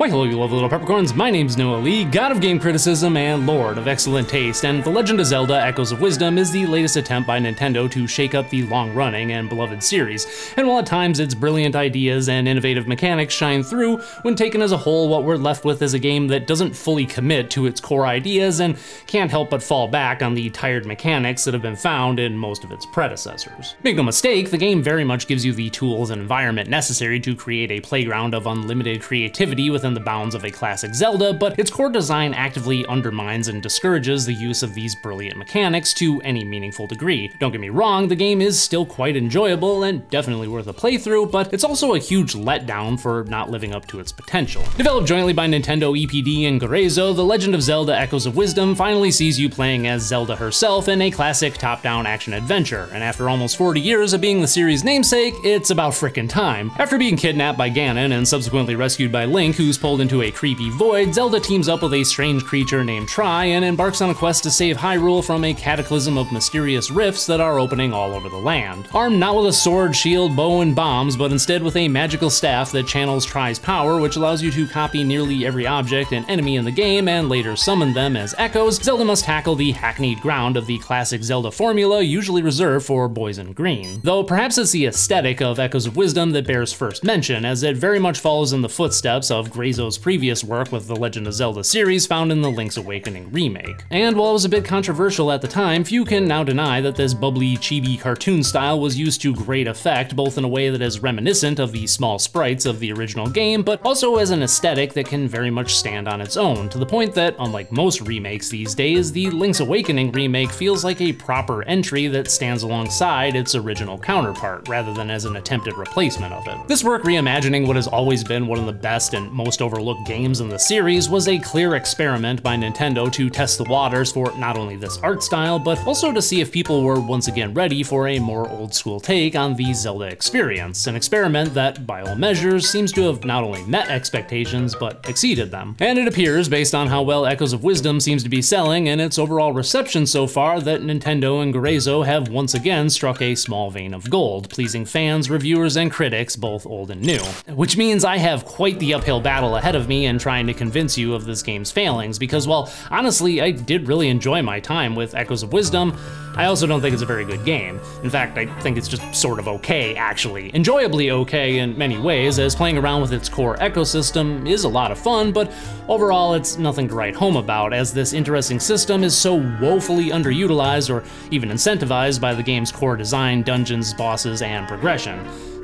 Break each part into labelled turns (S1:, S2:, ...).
S1: Why hello you lovely little peppercorns, my name's Noa Lee, god of game criticism and lord of excellent taste, and The Legend of Zelda Echoes of Wisdom is the latest attempt by Nintendo to shake up the long-running and beloved series, and while at times its brilliant ideas and innovative mechanics shine through, when taken as a whole what we're left with is a game that doesn't fully commit to its core ideas and can't help but fall back on the tired mechanics that have been found in most of its predecessors. Make no mistake, the game very much gives you the tools and environment necessary to create a playground of unlimited creativity within within the bounds of a classic Zelda, but its core design actively undermines and discourages the use of these brilliant mechanics to any meaningful degree. Don't get me wrong, the game is still quite enjoyable and definitely worth a playthrough, but it's also a huge letdown for not living up to its potential. Developed jointly by Nintendo EPD and Grezzo, The Legend of Zelda Echoes of Wisdom finally sees you playing as Zelda herself in a classic top-down action-adventure, and after almost 40 years of being the series' namesake, it's about frickin' time. After being kidnapped by Ganon and subsequently rescued by Link, who's pulled into a creepy void, Zelda teams up with a strange creature named Tri and embarks on a quest to save Hyrule from a cataclysm of mysterious rifts that are opening all over the land. Armed not with a sword, shield, bow, and bombs, but instead with a magical staff that channels Tri's power, which allows you to copy nearly every object and enemy in the game and later summon them as echoes, Zelda must tackle the hackneyed ground of the classic Zelda formula usually reserved for boys in green. Though perhaps it's the aesthetic of Echoes of Wisdom that bears first mention, as it very much follows in the footsteps of Grey Grezzo's previous work with the Legend of Zelda series found in the Link's Awakening remake. And while it was a bit controversial at the time, few can now deny that this bubbly chibi cartoon style was used to great effect, both in a way that is reminiscent of the small sprites of the original game, but also as an aesthetic that can very much stand on its own, to the point that, unlike most remakes these days, the Link's Awakening remake feels like a proper entry that stands alongside its original counterpart, rather than as an attempted replacement of it. This work reimagining what has always been one of the best and most overlooked games in the series was a clear experiment by Nintendo to test the waters for not only this art style, but also to see if people were once again ready for a more old school take on the Zelda experience, an experiment that, by all measures, seems to have not only met expectations, but exceeded them. And it appears, based on how well Echoes of Wisdom seems to be selling and its overall reception so far, that Nintendo and Grezzo have once again struck a small vein of gold, pleasing fans, reviewers, and critics, both old and new. Which means I have quite the uphill battle ahead of me in trying to convince you of this game's failings, because, well, honestly, I did really enjoy my time with Echoes of Wisdom. I also don't think it's a very good game. In fact, I think it's just sort of okay, actually. Enjoyably okay in many ways, as playing around with its core echo system is a lot of fun, but overall it's nothing to write home about, as this interesting system is so woefully underutilized or even incentivized by the game's core design, dungeons, bosses, and progression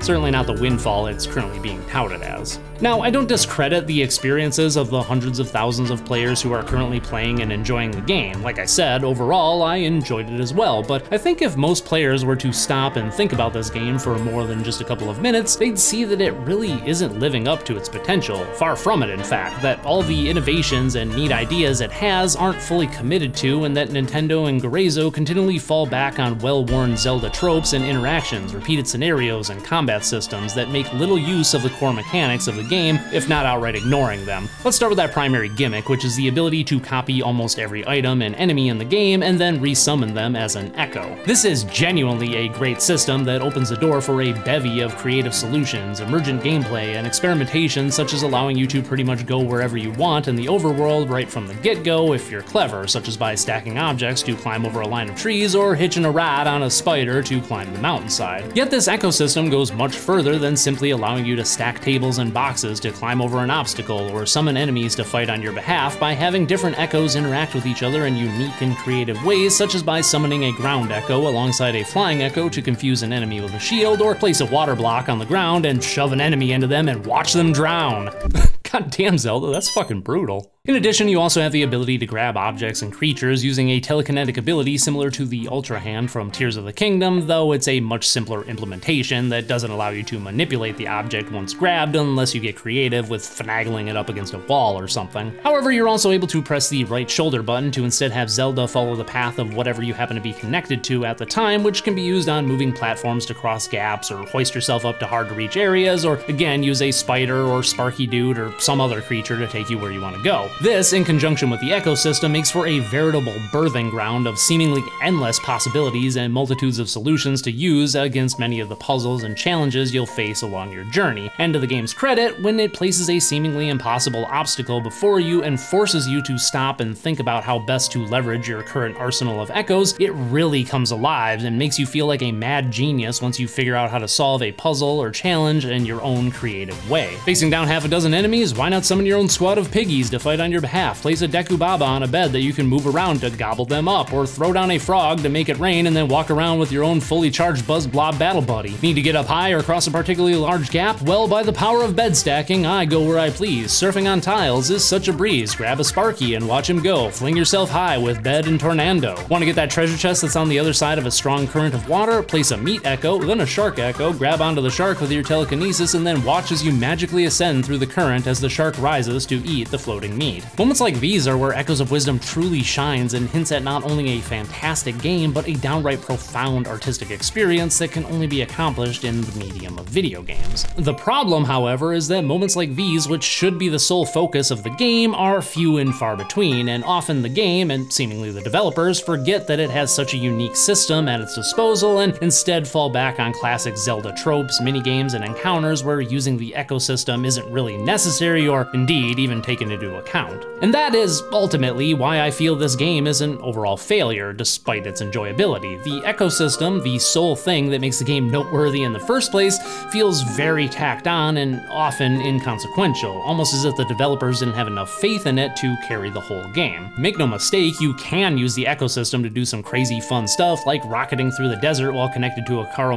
S1: certainly not the windfall it's currently being touted as. Now, I don't discredit the experiences of the hundreds of thousands of players who are currently playing and enjoying the game. Like I said, overall, I enjoyed it as well, but I think if most players were to stop and think about this game for more than just a couple of minutes, they'd see that it really isn't living up to its potential. Far from it, in fact, that all the innovations and neat ideas it has aren't fully committed to, and that Nintendo and Grezzo continually fall back on well-worn Zelda tropes and interactions, repeated scenarios, and combat combat systems that make little use of the core mechanics of the game, if not outright ignoring them. Let's start with that primary gimmick, which is the ability to copy almost every item and enemy in the game and then resummon them as an echo. This is genuinely a great system that opens the door for a bevy of creative solutions, emergent gameplay, and experimentation such as allowing you to pretty much go wherever you want in the overworld right from the get-go if you're clever, such as by stacking objects to climb over a line of trees or hitching a rod on a spider to climb the mountainside. Yet this echo system goes much further than simply allowing you to stack tables and boxes to climb over an obstacle or summon enemies to fight on your behalf by having different echoes interact with each other in unique and creative ways, such as by summoning a ground echo alongside a flying echo to confuse an enemy with a shield, or place a water block on the ground and shove an enemy into them and watch them drown. God damn, Zelda, that's fucking brutal. In addition, you also have the ability to grab objects and creatures using a telekinetic ability similar to the Ultra Hand from Tears of the Kingdom, though it's a much simpler implementation that doesn't allow you to manipulate the object once grabbed unless you get creative with finagling it up against a wall or something. However, you're also able to press the right shoulder button to instead have Zelda follow the path of whatever you happen to be connected to at the time, which can be used on moving platforms to cross gaps or hoist yourself up to hard to reach areas, or again, use a spider or sparky dude or some other creature to take you where you want to go. This, in conjunction with the echo system, makes for a veritable birthing ground of seemingly endless possibilities and multitudes of solutions to use against many of the puzzles and challenges you'll face along your journey. And to the game's credit, when it places a seemingly impossible obstacle before you and forces you to stop and think about how best to leverage your current arsenal of echoes, it really comes alive and makes you feel like a mad genius once you figure out how to solve a puzzle or challenge in your own creative way. Facing down half a dozen enemies, why not summon your own squad of piggies to fight on your behalf? Place a Deku Baba on a bed that you can move around to gobble them up, or throw down a frog to make it rain and then walk around with your own fully charged Buzz Blob battle buddy. Need to get up high or cross a particularly large gap? Well, by the power of bed stacking, I go where I please. Surfing on tiles is such a breeze. Grab a Sparky and watch him go. Fling yourself high with Bed and Tornado. Want to get that treasure chest that's on the other side of a strong current of water? Place a meat echo, then a shark echo, grab onto the shark with your telekinesis, and then watch as you magically ascend through the current as the shark rises to eat the floating meat. Moments like these are where Echoes of Wisdom truly shines and hints at not only a fantastic game, but a downright profound artistic experience that can only be accomplished in the medium of video games. The problem, however, is that moments like these, which should be the sole focus of the game, are few and far between, and often the game, and seemingly the developers, forget that it has such a unique system at its disposal and instead fall back on classic Zelda tropes, minigames, and encounters where using the echo system isn't really necessary or indeed even taken into account. And that is ultimately why I feel this game is an overall failure, despite its enjoyability. The echo system, the sole thing that makes the game noteworthy in the first place, feels very tacked on and often inconsequential, almost as if the developers didn't have enough faith in it to carry the whole game. Make no mistake, you can use the echo system to do some crazy fun stuff, like rocketing through the desert while connected to a Caro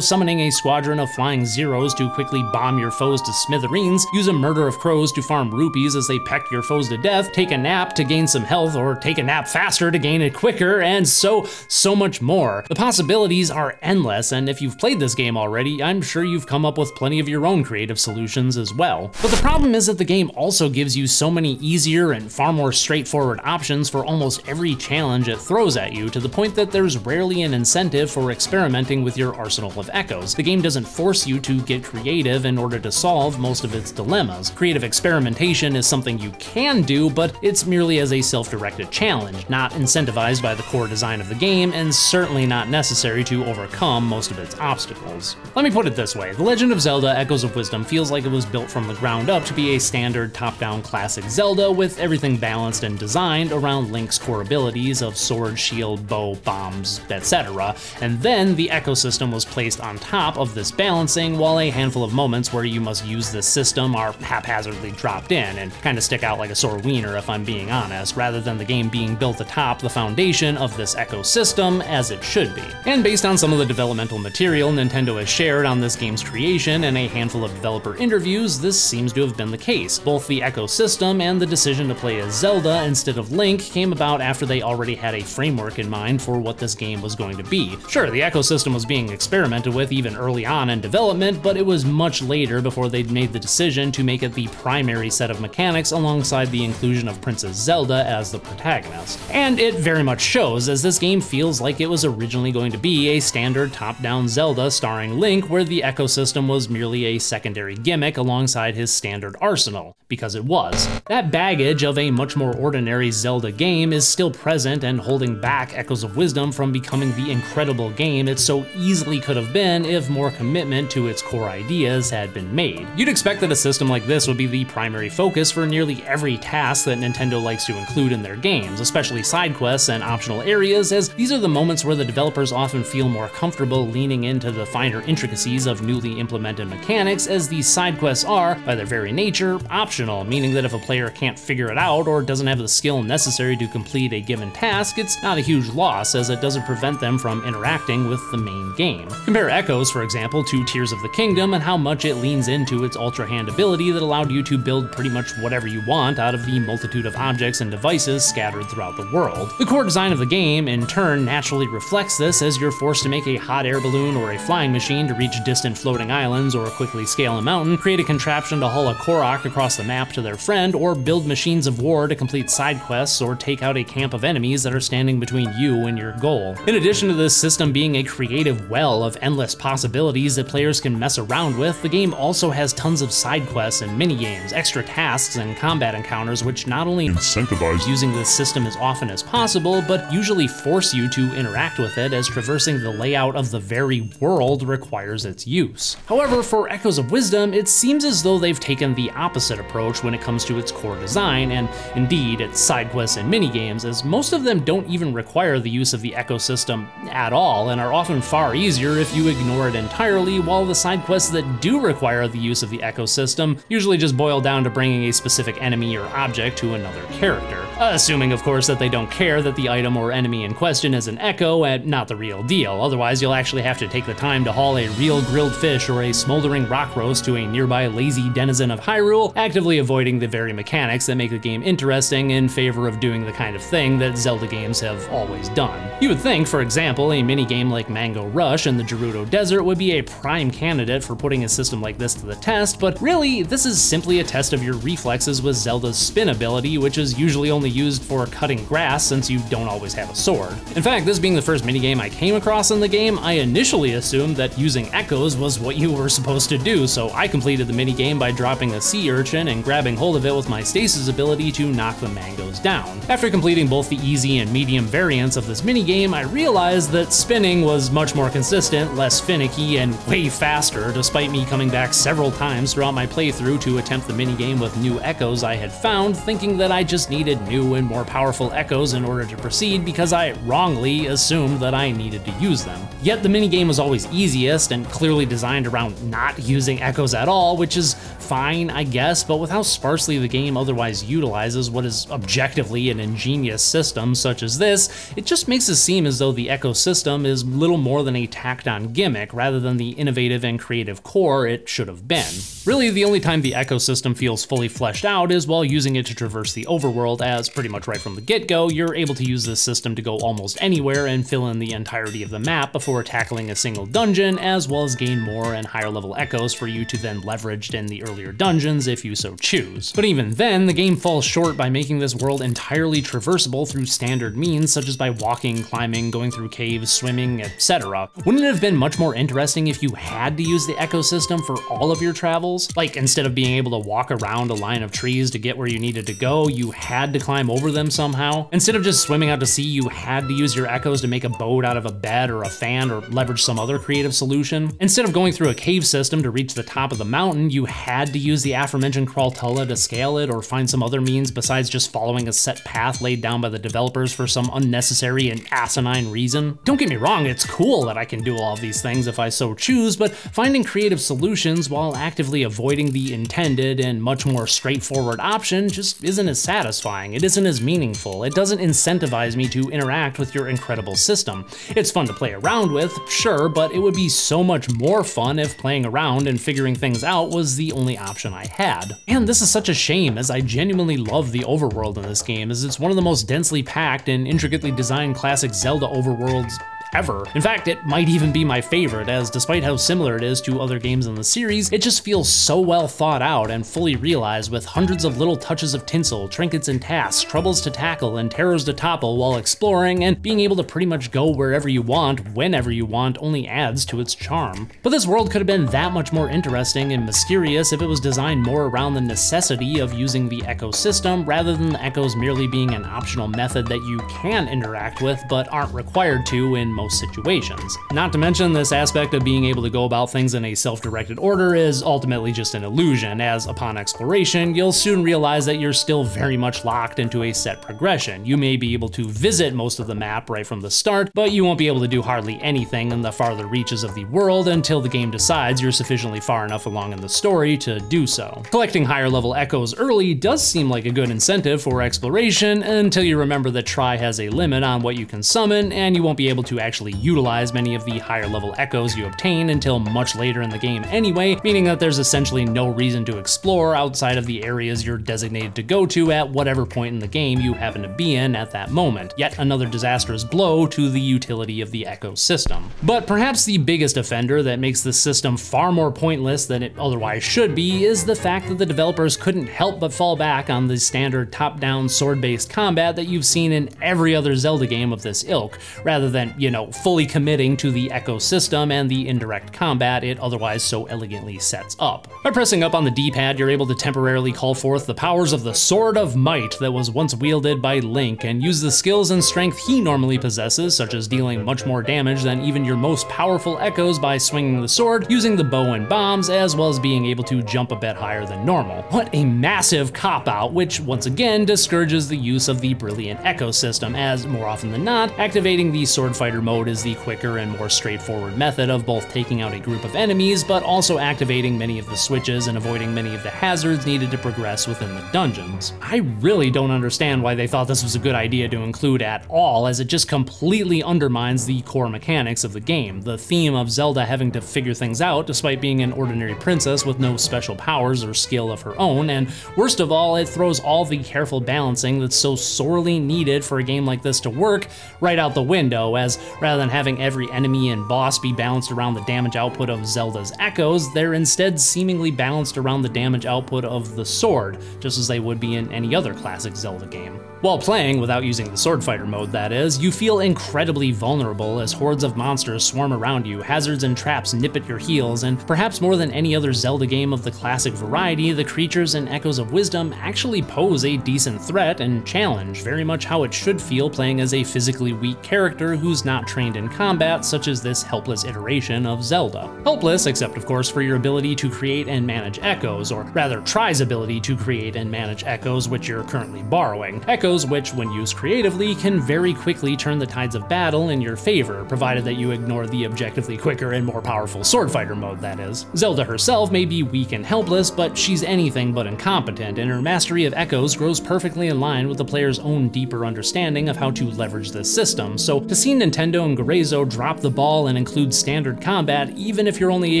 S1: summoning a squadron of flying Zirros to quickly bomb your foes to smithereens, use a murder of crows to farm rupees as they peck your foes to death, take a nap to gain some health, or take a nap faster to gain it quicker, and so, so much more. The possibilities are endless, and if you've played this game already, I'm sure you've come up with plenty of your own creative solutions as well. But the problem is that the game also gives you so many easier and far more straightforward options for almost every challenge it throws at you, to the point that there's rarely an incentive for experimenting with your arsenal of echoes. The game doesn't force you to get creative in order to solve most of its dilemmas. Creative experimentation is something you can do, but it's merely as a self-directed challenge, not incentivized by the core design of the game, and certainly not necessary to overcome most of its obstacles. Let me put it this way, The Legend of Zelda Echoes of Wisdom feels like it was built from the ground up to be a standard top-down classic Zelda with everything balanced and designed around Link's core abilities of sword, shield, bow, bombs, etc. And then the echo system was placed on top of this balancing, while a handful of moments where you must use this system are haphazardly dropped in and kind of stick out like a sore wiener if I'm being honest, rather than the game being built atop the foundation of this echo system as it should be. And based on some of the developmental material Nintendo has shared on this game's creation and a handful of developer interviews, this seems to have been the case. Both the echo system and the decision to play as Zelda instead of Link came about after they already had a framework in mind for what this game was going to be. Sure, the echo system was being experimented with even early on in development, but it was much later before they'd made the decision to make it the primary set of mechanics alongside the inclusion of Princess Zelda as the protagonist. And it very much shows, as this game feels like it was originally going to be a standard top-down Zelda starring Link, where the echo system was merely a secondary gimmick alongside his standard arsenal, because it was. That baggage of a much more ordinary Zelda game is still present and holding back Echoes of Wisdom from becoming the incredible game it so easily could have been if more commitment to its core ideas had been made. You'd expect that a system like this would be the primary focus for nearly every task that Nintendo likes to include in their games, especially side quests and optional areas, as these are the moments where the developers often feel more comfortable leaning into the finer intricacies of newly implemented mechanics, as these side quests are, by their very nature, optional, meaning that if a player can't figure it out or doesn't have the skill necessary to complete a given task, it's not a huge loss, as it doesn't prevent them from interacting with the main game. Compare Echoes, for example, to Tears of the Kingdom and how much it leans into its Ultra Hand ability that allowed you to build pretty much whatever you want out of the multitude of objects and devices scattered throughout the world. The core design of the game, in turn, naturally reflects this as you're forced to make a hot air balloon or a flying machine to reach distant floating islands or quickly scale a mountain, create a contraption to haul a Korok across the map to their friend, or build machines of war to complete side quests or take out a camp of enemies that are standing between you and your goal. In addition to this system being a creative well of endless possibilities that players can mess around with, the game also has tons of side quests and mini games, extra tasks, and combat encounters which not only
S2: incentivize
S1: using the system as often as possible, but usually force you to interact with it as traversing the layout of the very world requires its use. However, for Echoes of Wisdom, it seems as though they've taken the opposite approach when it comes to its core design, and indeed its side quests and minigames, as most of them don't even require the use of the Echo system at all, and are often far easier if you ignore it entirely, while the side quests that do require the use of the Echo system usually just boil down to bringing a specific enemy or object to another character. Assuming, of course, that they don't care that the item or enemy in question is an Echo and not the real deal, otherwise you'll actually have to take the time to haul a real grilled fish or a smoldering rock roast to a nearby lazy denizen of Hyrule, actively avoiding the very mechanics that make the game interesting in favor of doing the kind of thing that Zelda games have always done. You would think, for example, a minigame like Mango Rush in the Gerudo Desert would be a prime candidate for putting a system like this to the test, but really, this is simply a test of your reflexes with Zelda's spin ability, which is usually only used for cutting grass since you don't always have a sword. In fact, this being the first minigame I came across in the game, I initially assumed that using echoes was what you were supposed to do, so I completed the minigame by dropping a sea urchin and grabbing hold of it with my stasis ability to knock the mangoes down. After completing both the easy and medium variants of this minigame, I realized that spinning was much more consistent, less finicky, and way faster, despite me coming back several times throughout my playthrough to attempt the minigame with new echoes I had found, thinking that I just needed new and more powerful echoes in order to proceed because I wrongly assumed that I needed to use them. Yet the minigame was always easiest and clearly designed around not using echoes at all, which is fine, I guess, but with how sparsely the game otherwise utilizes what is objectively an ingenious system such as this, it just makes it seem as though the Echo system is little more than a tacked on gimmick rather than the innovative and creative core it should have been. Really, the only time the echo system feels fully fleshed out is while using it to traverse the overworld, as pretty much right from the get-go, you're able to use this system to go almost anywhere and fill in the entirety of the map before tackling a single dungeon, as well as gain more and higher level echoes for you to then leverage in the earlier dungeons if you so choose. But even then, the game falls short by making this world entirely traversable through standard means such as by walking, climbing, going through caves, swimming, etc. Wouldn't it have been much more interesting if you had to use the echo system for all of your travels? Like instead of being able to walk around a line of trees to get where you needed to go, you had to climb over them somehow. Instead of just swimming out to sea, you had to use your echoes to make a boat out of a bed or a fan or leverage some other creative solution. Instead of going through a cave system to reach the top of the mountain, you had to use the aforementioned Crawltula to scale it or find some other means besides just following a set path laid down by the developers for some unnecessary and asinine reason. Don't get me wrong, it's cool that I can do all of these things if I so choose, but finding creative solutions while actively avoiding the intended and much more straightforward option just isn't as satisfying, it isn't as meaningful, it doesn't incentivize me to interact with your incredible system. It's fun to play around with, sure, but it would be so much more fun if playing around and figuring things out was the only option I had. And this is such a shame, as I genuinely love the overworld in this game, as it's one of the most densely packed and intricately designed classic Zelda overworlds ever. In fact, it might even be my favorite, as despite how similar it is to other games in the series, it just feels so well thought out and fully realized with hundreds of little touches of tinsel, trinkets and tasks, troubles to tackle, and terrors to topple while exploring, and being able to pretty much go wherever you want, whenever you want, only adds to its charm. But this world could have been that much more interesting and mysterious if it was designed more around the necessity of using the Echo system rather than the Echoes merely being an optional method that you can interact with but aren't required to in most situations. Not to mention this aspect of being able to go about things in a self-directed order is ultimately just an illusion, as upon exploration, you'll soon realize that you're still very much locked into a set progression. You may be able to visit most of the map right from the start, but you won't be able to do hardly anything in the farther reaches of the world until the game decides you're sufficiently far enough along in the story to do so. Collecting higher level echoes early does seem like a good incentive for exploration until you remember that Tri has a limit on what you can summon, and you won't be able to actually utilize many of the higher level echoes you obtain until much later in the game anyway, meaning that there's essentially no reason to explore outside of the areas you're designated to go to at whatever point in the game you happen to be in at that moment. Yet another disastrous blow to the utility of the echo system. But perhaps the biggest offender that makes the system far more pointless than it otherwise should be is the fact that the developers couldn't help but fall back on the standard top-down sword-based combat that you've seen in every other Zelda game of this ilk, rather than, you know, know, fully committing to the echo system and the indirect combat it otherwise so elegantly sets up. By pressing up on the D-pad, you're able to temporarily call forth the powers of the Sword of Might that was once wielded by Link and use the skills and strength he normally possesses, such as dealing much more damage than even your most powerful echoes by swinging the sword, using the bow and bombs, as well as being able to jump a bit higher than normal. What a massive cop-out, which once again discourages the use of the brilliant echo system, as more often than not, activating the sword fighter mode is the quicker and more straightforward method of both taking out a group of enemies, but also activating many of the switches and avoiding many of the hazards needed to progress within the dungeons. I really don't understand why they thought this was a good idea to include at all, as it just completely undermines the core mechanics of the game, the theme of Zelda having to figure things out despite being an ordinary princess with no special powers or skill of her own, and worst of all, it throws all the careful balancing that's so sorely needed for a game like this to work right out the window, as rather than having every enemy and boss be balanced around the damage output of Zelda's echoes, they're instead seemingly balanced around the damage output of the sword, just as they would be in any other classic Zelda game. While playing, without using the sword fighter mode that is, you feel incredibly vulnerable as hordes of monsters swarm around you, hazards and traps nip at your heels, and perhaps more than any other Zelda game of the classic variety, the creatures and Echoes of Wisdom actually pose a decent threat and challenge, very much how it should feel playing as a physically weak character who's not trained in combat, such as this helpless iteration of Zelda. Helpless, except of course for your ability to create and manage echoes, or rather Tri's ability to create and manage echoes which you're currently borrowing. Which, when used creatively, can very quickly turn the tides of battle in your favor, provided that you ignore the objectively quicker and more powerful sword fighter mode, that is. Zelda herself may be weak and helpless, but she's anything but incompetent, and her mastery of echoes grows perfectly in line with the player's own deeper understanding of how to leverage this system, so to see Nintendo and Grezzo drop the ball and include standard combat, even if you're only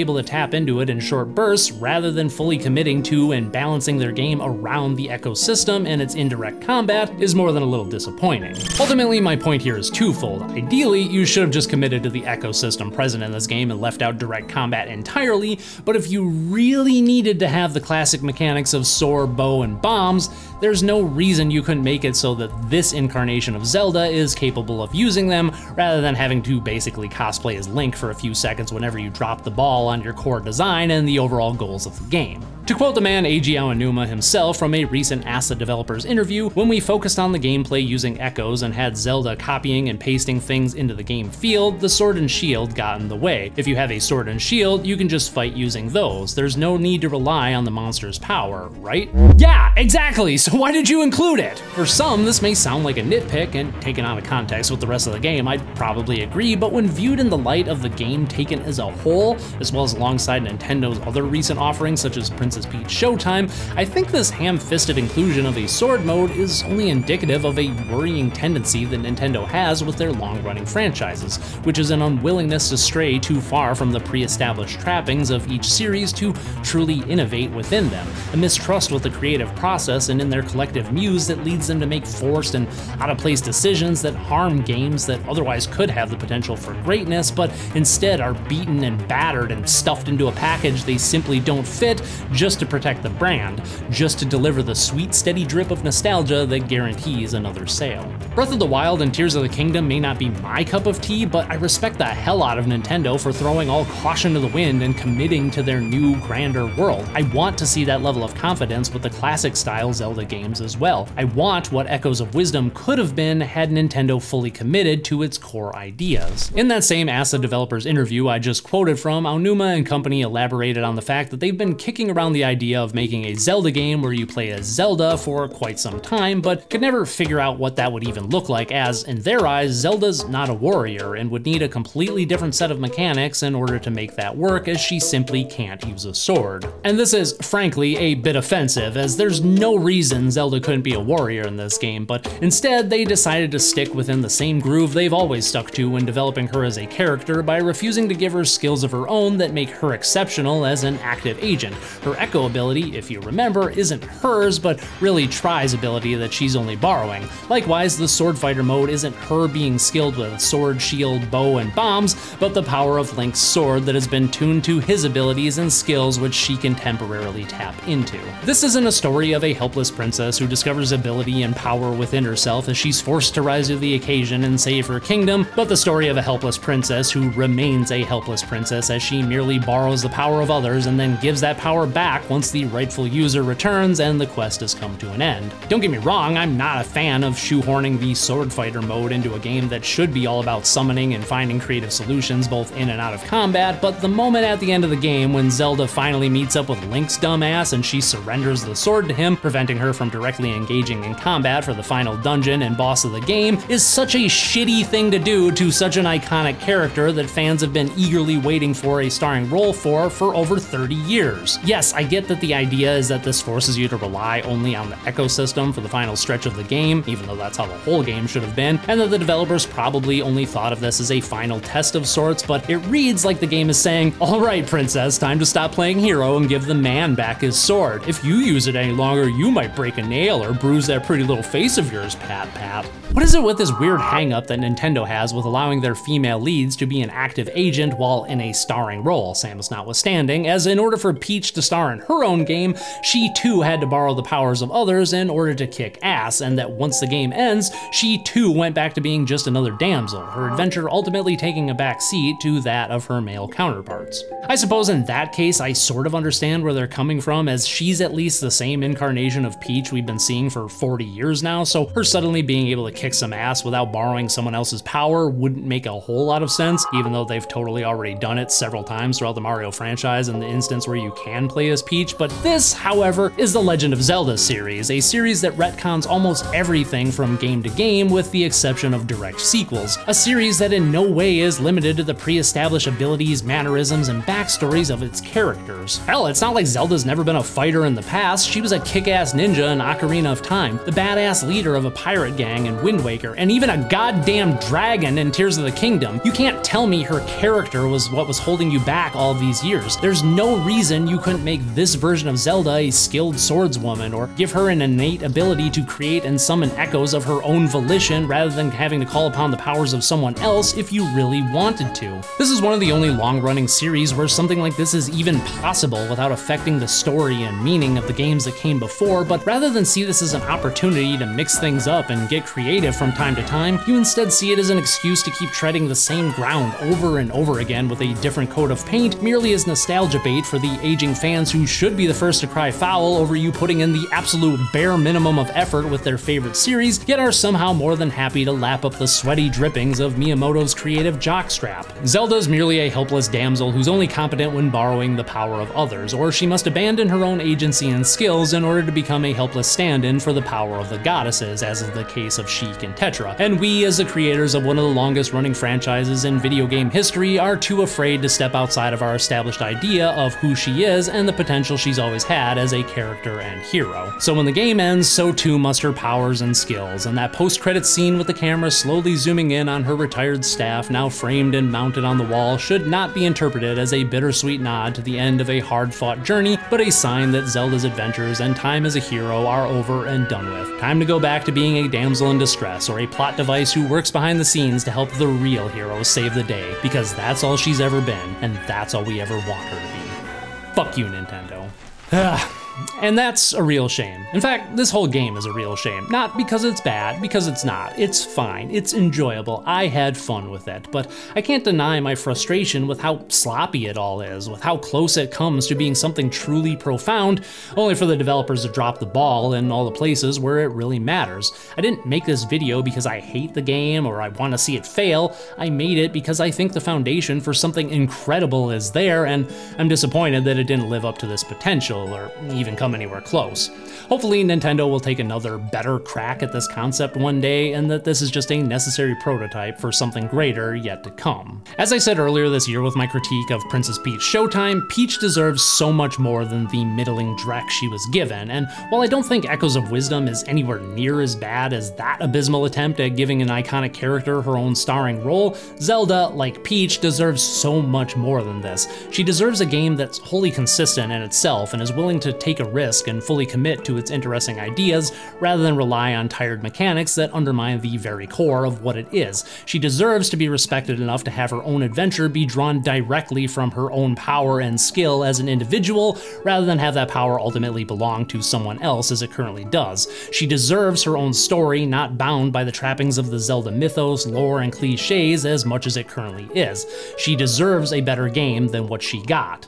S1: able to tap into it in short bursts, rather than fully committing to and balancing their game around the echo system and its indirect combat, is more than a little disappointing. Ultimately, my point here is twofold. Ideally, you should have just committed to the echo system present in this game and left out direct combat entirely, but if you really needed to have the classic mechanics of sword, bow, and bombs, there's no reason you couldn't make it so that this incarnation of Zelda is capable of using them, rather than having to basically cosplay as Link for a few seconds whenever you drop the ball on your core design and the overall goals of the game. To quote the man Eiji Aonuma himself from a recent the Developers interview, when we focused on the gameplay using echoes and had Zelda copying and pasting things into the game field, the sword and shield got in the way. If you have a sword and shield, you can just fight using those. There's no need to rely on the monster's power, right? Yeah, exactly, so why did you include it? For some, this may sound like a nitpick, and taken out of context with the rest of the game, I'd probably agree, but when viewed in the light of the game taken as a whole, as well as alongside Nintendo's other recent offerings such as Princess Peach Showtime, I think this ham-fisted inclusion of a sword mode is only indicative of a worrying tendency that Nintendo has with their long-running franchises, which is an unwillingness to stray too far from the pre-established trappings of each series to truly innovate within them, a mistrust with the creative process and in their collective muse that leads them to make forced and out-of-place decisions that harm games that otherwise could have the potential for greatness, but instead are beaten and battered and stuffed into a package they simply don't fit just just to protect the brand, just to deliver the sweet steady drip of nostalgia that guarantees another sale. Breath of the Wild and Tears of the Kingdom may not be my cup of tea, but I respect the hell out of Nintendo for throwing all caution to the wind and committing to their new, grander world. I want to see that level of confidence with the classic style Zelda games as well. I want what Echoes of Wisdom could have been had Nintendo fully committed to its core ideas. In that same the Developers interview I just quoted from, Aonuma and company elaborated on the fact that they've been kicking around the the idea of making a Zelda game where you play as Zelda for quite some time, but could never figure out what that would even look like as, in their eyes, Zelda's not a warrior and would need a completely different set of mechanics in order to make that work as she simply can't use a sword. And this is, frankly, a bit offensive as there's no reason Zelda couldn't be a warrior in this game, but instead they decided to stick within the same groove they've always stuck to when developing her as a character by refusing to give her skills of her own that make her exceptional as an active agent, her Echo ability, if you remember, isn't hers, but really Tri's ability that she's only borrowing. Likewise, the Sword Fighter mode isn't her being skilled with sword, shield, bow, and bombs, but the power of Link's sword that has been tuned to his abilities and skills which she can temporarily tap into. This isn't a story of a helpless princess who discovers ability and power within herself as she's forced to rise to the occasion and save her kingdom, but the story of a helpless princess who remains a helpless princess as she merely borrows the power of others and then gives that power back once the rightful user returns and the quest has come to an end. Don't get me wrong, I'm not a fan of shoehorning the sword fighter mode into a game that should be all about summoning and finding creative solutions both in and out of combat, but the moment at the end of the game when Zelda finally meets up with Link's dumbass and she surrenders the sword to him, preventing her from directly engaging in combat for the final dungeon and boss of the game, is such a shitty thing to do to such an iconic character that fans have been eagerly waiting for a starring role for for over 30 years. Yes, I get that the idea is that this forces you to rely only on the echo system for the final stretch of the game, even though that's how the whole game should have been, and that the developers probably only thought of this as a final test of sorts, but it reads like the game is saying, alright princess, time to stop playing hero and give the man back his sword. If you use it any longer, you might break a nail or bruise that pretty little face of yours, Pat Pat. What is it with this weird hangup that Nintendo has with allowing their female leads to be an active agent while in a starring role, Samus notwithstanding, as in order for Peach to star in her own game, she too had to borrow the powers of others in order to kick ass, and that once the game ends, she too went back to being just another damsel, her adventure ultimately taking a back seat to that of her male counterparts. I suppose in that case, I sort of understand where they're coming from, as she's at least the same incarnation of Peach we've been seeing for 40 years now, so her suddenly being able to kick some ass without borrowing someone else's power wouldn't make a whole lot of sense, even though they've totally already done it several times throughout the Mario franchise in the instance where you can play as Peach. But this, however, is the Legend of Zelda series, a series that retcons almost everything from game to game with the exception of direct sequels. A series that in no way is limited to the pre-established abilities, mannerisms, and backstories of its characters. Hell, it's not like Zelda's never been a fighter in the past, she was a kick-ass ninja in Ocarina of Time, the badass leader of a pirate gang in Wind Waker, and even a goddamn dragon in Tears of the Kingdom. You can't tell me her character was what was holding you back all these years. There's no reason you couldn't make this version of Zelda a skilled swordswoman, or give her an innate ability to create and summon echoes of her own volition rather than having to call upon the powers of someone else if you really wanted to. This is one of the only long-running series where something like this is even possible without affecting the story and meaning of the games that came before, but rather than see this as an opportunity to mix things up and get creative from time to time, you instead see it as an excuse to keep treading the same ground over and over again with a different coat of paint, merely as nostalgia bait for the aging fans who should be the first to cry foul over you putting in the absolute bare minimum of effort with their favorite series, yet are somehow more than happy to lap up the sweaty drippings of Miyamoto's creative jockstrap. Zelda's merely a helpless damsel who's only competent when borrowing the power of others, or she must abandon her own agency and skills in order to become a helpless stand-in for the power of the goddesses, as is the case of Sheik and Tetra. And we, as the creators of one of the longest running franchises in video game history, are too afraid to step outside of our established idea of who she is and the potential she's always had as a character and hero. So when the game ends, so too must her powers and skills, and that post-credit scene with the camera slowly zooming in on her retired staff, now framed and mounted on the wall, should not be interpreted as a bittersweet nod to the end of a hard-fought journey, but a sign that Zelda's adventures and time as a hero are over and done with. Time to go back to being a damsel in distress, or a plot device who works behind the scenes to help the real hero save the day, because that's all she's ever been, and that's all we ever want her to be. Fuck you, Nintendo. Ah. And that's a real shame. In fact, this whole game is a real shame. Not because it's bad, because it's not. It's fine, it's enjoyable, I had fun with it, but I can't deny my frustration with how sloppy it all is, with how close it comes to being something truly profound, only for the developers to drop the ball in all the places where it really matters. I didn't make this video because I hate the game or I want to see it fail, I made it because I think the foundation for something incredible is there, and I'm disappointed that it didn't live up to this potential, or even come anywhere close. Hopefully, Nintendo will take another better crack at this concept one day, and that this is just a necessary prototype for something greater yet to come. As I said earlier this year with my critique of Princess Peach Showtime, Peach deserves so much more than the middling dreck she was given, and while I don't think Echoes of Wisdom is anywhere near as bad as that abysmal attempt at giving an iconic character her own starring role, Zelda, like Peach, deserves so much more than this. She deserves a game that's wholly consistent in itself and is willing to take a risk and fully commit to its interesting ideas rather than rely on tired mechanics that undermine the very core of what it is. She deserves to be respected enough to have her own adventure be drawn directly from her own power and skill as an individual rather than have that power ultimately belong to someone else as it currently does. She deserves her own story, not bound by the trappings of the Zelda mythos, lore, and cliches as much as it currently is. She deserves a better game than what she got.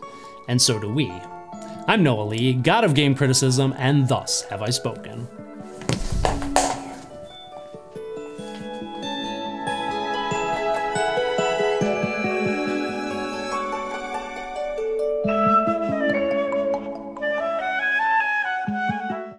S1: And so do we. I'm Noa Lee, god of game criticism, and thus have I spoken.